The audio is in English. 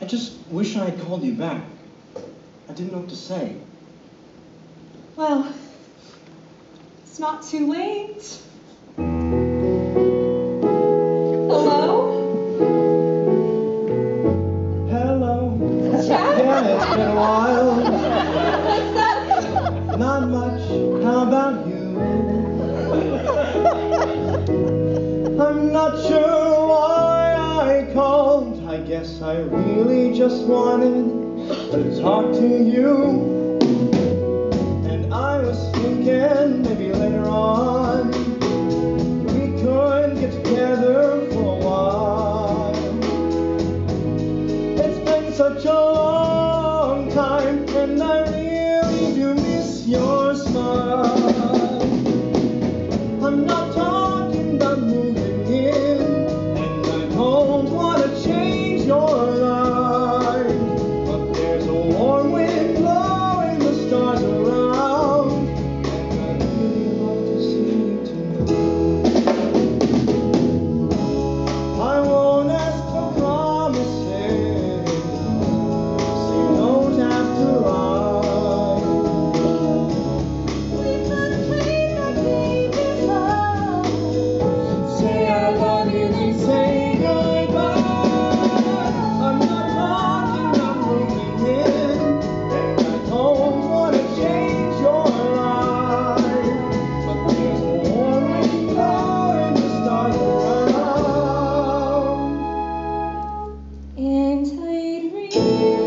I just wish I had called you back. I didn't know what to say. Well, it's not too late. Hello? Hello. Yeah, it's been a while. What's up? Not much. How about you? I'm not sure guess I really just wanted to talk to you. And I was thinking maybe later on we could get together for a while. It's been such a long time, and I really do miss your smile. And I'd really